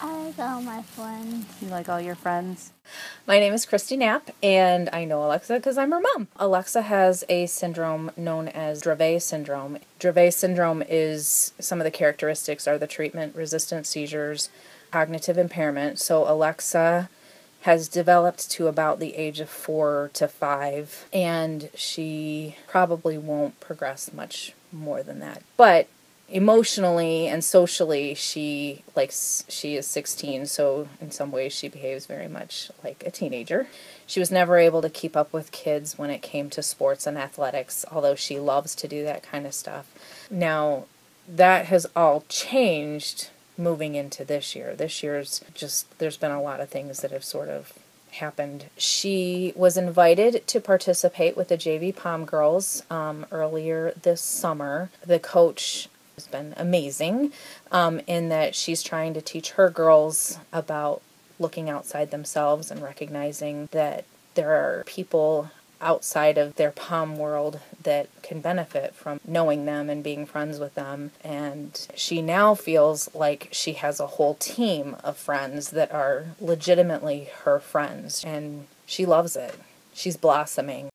I like all my friends. You like all your friends? My name is Christy Knapp, and I know Alexa because I'm her mom. Alexa has a syndrome known as Dravet syndrome. Dravet syndrome is some of the characteristics are the treatment resistant seizures, cognitive impairment. So Alexa has developed to about the age of four to five, and she probably won't progress much more than that. But emotionally and socially she likes she is 16 so in some ways she behaves very much like a teenager she was never able to keep up with kids when it came to sports and athletics although she loves to do that kind of stuff now that has all changed moving into this year this year's just there's been a lot of things that have sort of happened. She was invited to participate with the JV Pom Girls um, earlier this summer. The coach has been amazing um, in that she's trying to teach her girls about looking outside themselves and recognizing that there are people outside of their pom world that can benefit from knowing them and being friends with them. And she now feels like she has a whole team of friends that are legitimately her friends, and she loves it. She's blossoming.